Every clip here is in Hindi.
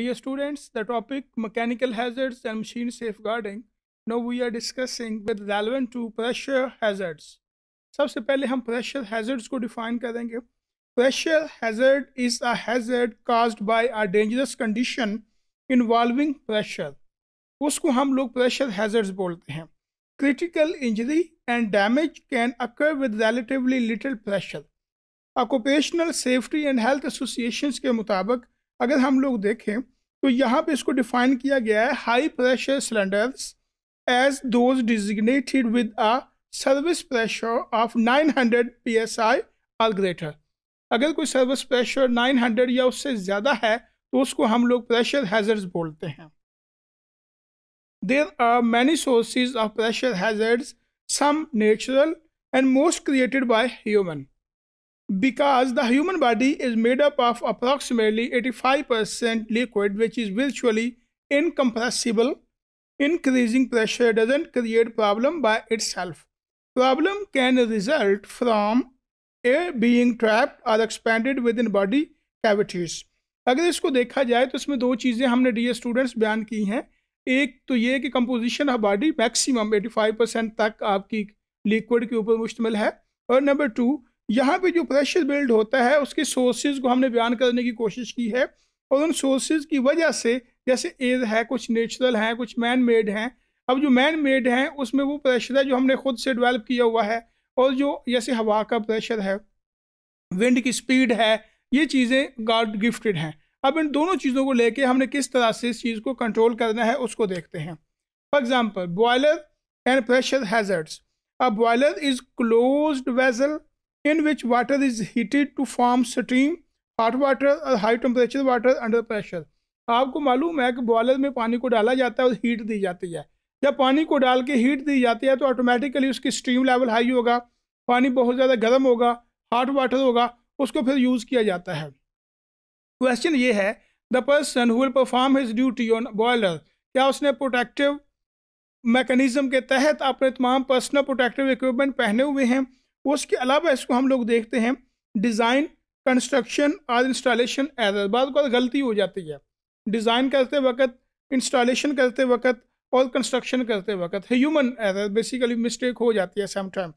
Dear students, the topic mechanical hazards and machine safeguarding. Now we are discussing with relevant to pressure hazards. सबसे पहले हम pressure hazards को define करेंगे. Pressure hazard is a hazard caused by a dangerous condition involving pressure. उसको हम लोग pressure hazards बोलते हैं. Critical injury and damage can occur with relatively little pressure. Occupational Safety and Health Associations के मुताबिक अगर हम लोग देखें तो यहाँ पे इसको डिफाइन किया गया है high pressure cylinders as those designated with a service pressure of 900 psi और ग्रेटर अगर कोई सर्विस प्रेशर 900 या उससे ज़्यादा है तो उसको हम लोग प्रेशर हैजर्ड्स बोलते हैं। There are many sources of pressure hazards some natural and most created by human because the human body is made up of approximately 85% liquid which is virtually incompressible increasing pressure doesn't create problem by itself problem can result from air being trapped or expanded within body cavities अगर इसको देखा जाए तो इसमें दो चीज़ें हमने डी स्टूडेंट्स बयान की हैं एक तो ये कि composition of body maximum 85 percent तक आपकी लिक्विड के ऊपर मुश्तमिल है और नंबर टू यहाँ पे जो प्रेशर बिल्ड होता है, उसके सोर्सेज को हमने बयान करने की कोशिश की है और उन सोर्सेज की वजह से जैसे एयर है, कुछ नेचुरल हैं, कुछ मैन मेड हैं। अब जो मैन मेड हैं, उसमें वो प्रेशर है जो हमने खुद से डेवलप किया हुआ है और जो जैसे हवा का प्रेशर है विंड की स्पीड है, ये चीज़ें गॉड गिफ्टेड हैं। अब इन दोनों चीज़ों को लेके हमने किस तरह से इस चीज़ को कंट्रोल करना है, उसको देखते हैं। For example boiler and pressure hazards a boiler is close vessel in which water is heated to form steam, hot water or high temperature water under pressure. आपको मालूम है कि बॉयलर में पानी को डाला जाता है और हीट दी जाती है। जब पानी को डाल के हीट दी जाती है तो ऑटोमेटिकली उसकी स्टीम लेवल हाई होगा पानी बहुत ज़्यादा गर्म होगा हॉट वाटर होगा उसको फिर यूज़ किया जाता है। क्वेश्चन ये है the person who will perform his duty on boiler क्या उसने प्रोटेक्टिव मैकेनिज्म के तहत अपने तमाम पर्सनल प्रोटेक्टिव इक्विपमेंट पहने हुए हैं? उसके अलावा इसको हम लोग देखते हैं डिज़ाइन, कंस्ट्रक्शन और इंस्टॉलेशन एरर बाद गलती हो जाती है। डिज़ाइन करते वक्त, इंस्टॉलेशन करते वक्त और कंस्ट्रक्शन करते वक्त ह्यूमन एरर बेसिकली मिस्टेक हो जाती है sometime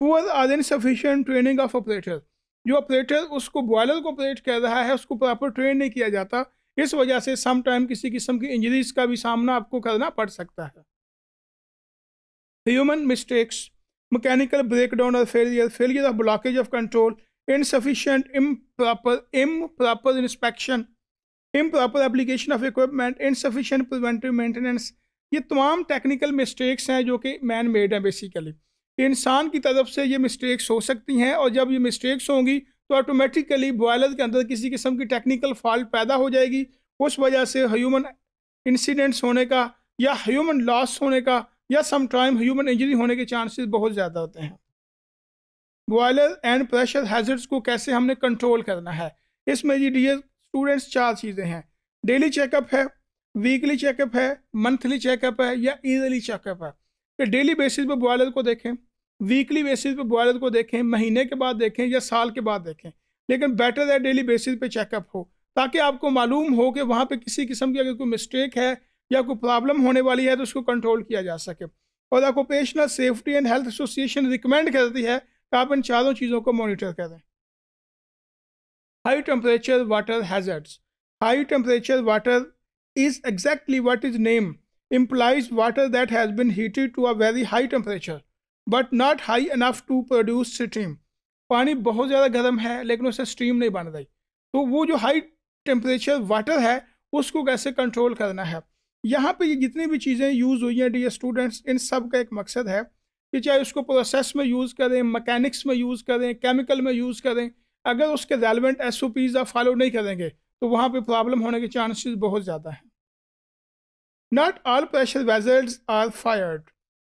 poor or sufficient training of operator जो ऑपरेटर उसको बॉयलर को ऑपरेट कर रहा है, उसको प्रॉपर ट्रेन नहीं किया जाता। इस वजह से सम टाइम किसी किस्म की इंजरीज का भी सामना आपको करना पड़ सकता है। ह्यूमन मिस्टेक्स मकैनिकल ब्रेकडाउन और failure failure of blockage of control insufficient improper improper inspection improper application of equipment insufficient preventive maintenance ये तमाम टेक्निकल मिस्टेक्स हैं जो कि मैन मेड हैं बेसिकली इंसान की तरफ़ से ये मिस्टेक्स हो सकती हैं और जब ये मिस्टेक्स होंगी तो ऑटोमेटिकली बॉयलर के अंदर किसी किस्म की टेक्निकल फॉल्ट पैदा हो जाएगी। उस वजह से ह्यूमन इंसिडेंट्स होने का या ह्यूमन लॉस होने का या सम टाइम ह्यूमन इंजरी होने के चांसेस बहुत ज़्यादा होते हैं। बॉयलर एंड प्रेशर हैजर्ड्स को कैसे हमने कंट्रोल करना है? इसमें जी डियर स्टूडेंट्स चार चीज़ें हैं। डेली चेकअप है वीकली चेकअप है मंथली चेकअप है या ईयरली चेकअप है। तो डेली बेसिस पे बॉयलर को देखें वीकली बेसिस पे बॉयलर को देखें, महीने के बाद देखें या साल के बाद देखें। लेकिन बेटर है डेली बेसिस पे चेकअप हो, ताकि आपको मालूम हो कि वहाँ पे किसी किस्म की अगर कोई मिस्टेक है या कोई प्रॉब्लम होने वाली है तो उसको कंट्रोल किया जा सके। और occupational safety and health association recommend करती है कि आप इन चारों चीज़ों को मॉनिटर करें। High temperature water hazards high temperature water is exactly what is name, implies water that has been heated to a very high temperature, but not high enough to produce steam पानी बहुत ज़्यादा गर्म है, लेकिन उससे स्टीम नहीं बन रही। तो वो जो हाई टेम्परेचर वाटर है, उसको कैसे कंट्रोल करना है? यहाँ पे ये जितनी भी चीज़ें यूज़ हुई हैं डी स्टूडेंट्स इन सब का एक मकसद है कि चाहे उसको प्रोसेस में यूज़ करें मकैनिक्स में यूज़ करें केमिकल में यूज़ करें, अगर उसके रेलिवेंट एस ओ पीज़ आप फॉलो नहीं करेंगे तो वहाँ पे प्रॉब्लम होने के चांसेस बहुत ज़्यादा हैं। Not all pressure vessels are fired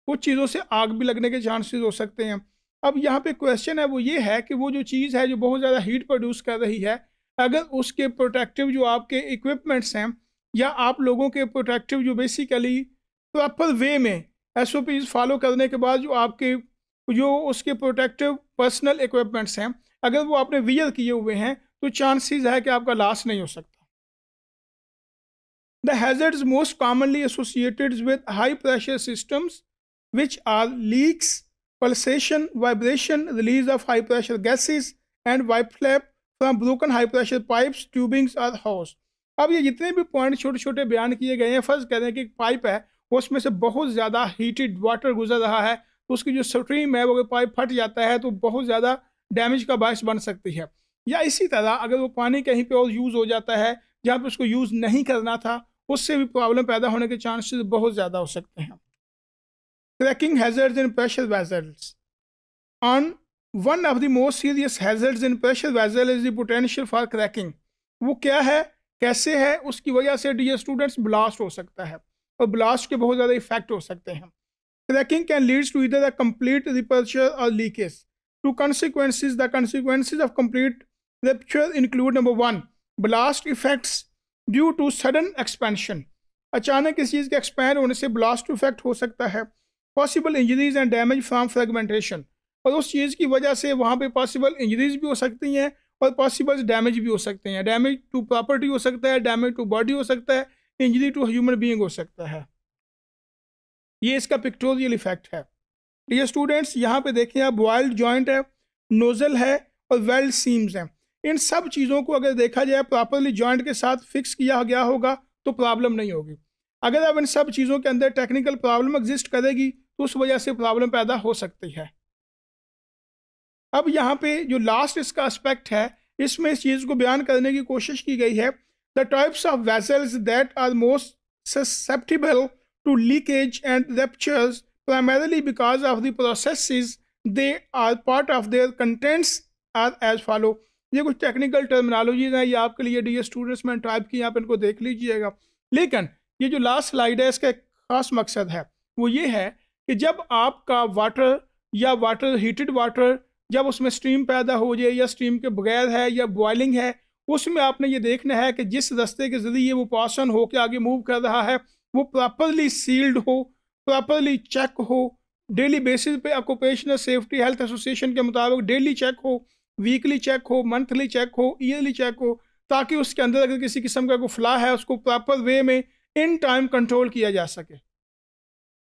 कुछ चीज़ों से आग भी लगने के चांसेस हो सकते हैं। अब यहाँ पे क्वेश्चन है, वो ये है कि वो जो चीज़ है, जो बहुत ज़्यादा हीट प्रोड्यूस कर रही है, अगर उसके प्रोटेक्टिव जो आपके इक्विपमेंट्स हैं या आप लोगों के प्रोटेक्टिव जो बेसिकली प्रॉपर वे में एस फॉलो करने के बाद जो आपके, जो उसके प्रोटेक्टिव पर्सनल इक्विपमेंट्स हैं, अगर वो आपने वियर किए हुए हैं तो चांसेस है कि आपका लॉस नहीं हो सकता। The hazard most commonly associated with high pressure systems which are leaks pulsation vibration release of high pressure gases and whip flap from broken high pressure pipes tubings or hoses अब ये जितने भी पॉइंट छोटे छोटे बयान किए गए हैं फ़र्ज़ कह रहे हैं कि एक पाइप है, उसमें से बहुत ज़्यादा हीटेड वाटर गुजर रहा है तो उसकी जो स्ट्रीम है, वो पाइप फट जाता है तो बहुत ज़्यादा डैमेज का बायस बन सकती है। या इसी तरह अगर वो पानी कहीं पे और यूज़ हो जाता है, जहाँ पे उसको यूज़ नहीं करना था, उससे भी प्रॉब्लम पैदा होने के चांसेस बहुत ज़्यादा हो सकते हैं। Cracking hazards in pressure vessels on one of the most serious hazards in pressure vessel is the potential for cracking वो क्या है? कैसे है, उसकी वजह से डी स्टूडेंट्स ब्लास्ट हो सकता है और ब्लास्ट के बहुत ज़्यादा इफ़ेक्ट हो सकते हैं। Cracking can leads to either the complete rupture और leakage to consequences the consequences of complete rupture include number one blast effects due to sudden expansion अचानक इस चीज़ के एक्सपैंड होने से ब्लास्ट इफ़ेक्ट हो सकता है। Possible injuries and damage from fragmentation और उस चीज़ की वजह से वहाँ पे पॉसिबल इंजरीज भी हो सकती हैं और पॉसिबल डैमेज भी हो सकते हैं। डैमेज टू प्रॉपर्टी हो सकता है डैमेज टू बॉडी हो सकता है इंजरी टू ह्यूमन बीइंग हो सकता है। ये इसका पिक्टोरियल इफ़ेक्ट है। ये स्टूडेंट्स यहाँ पे देखें आप बॉइल्ड जॉइंट है नोजल है और वेल्ड सीम्स हैं। इन सब चीज़ों को अगर देखा जाए प्रॉपरली जॉइंट के साथ फिक्स किया गया होगा तो प्रॉब्लम नहीं होगी। अगर अब इन सब चीज़ों के अंदर टेक्निकल प्रॉब्लम एग्जिस्ट करेगी तो उस वजह से प्रॉब्लम पैदा हो सकती है। अब यहाँ पे जो लास्ट इसका एस्पेक्ट है, इसमें इस चीज़ को बयान करने की कोशिश की गई है। The types of vessels that are most susceptible to leakage and ruptures, primarily because of the processes they are part of, their contents are as follow ये कुछ टेक्निकल टर्मिनोलॉजीज हैं, ये आपके लिए डी स्टूडेंट्स में टाइप की, आप इनको देख लीजिएगा। लेकिन ये जो लास्ट स्लाइड है, इसका एक खास मकसद है, वो ये है कि जब आपका वाटर या वाटर हीटेड वाटर जब उसमें स्ट्रीम पैदा हो जाए या स्ट्रीम के बगैर है या बॉयलिंग है, उसमें आपने ये देखना है कि जिस रास्ते के ज़रिए वो पासन हो के आगे मूव कर रहा है, वो प्रॉपरली सील्ड हो प्रॉपरली चेक हो डेली बेसिस पे ऑक्यूपेशनल सेफ्टी हेल्थ एसोसिएशन के मुताबिक डेली चेक हो वीकली चेक हो मंथली चेक हो ईयरली चेक हो, ताकि उसके अंदर अगर किसी किस्म का कोई फ्ला है, उसको प्रॉपर वे में इन टाइम कंट्रोल किया जा सके।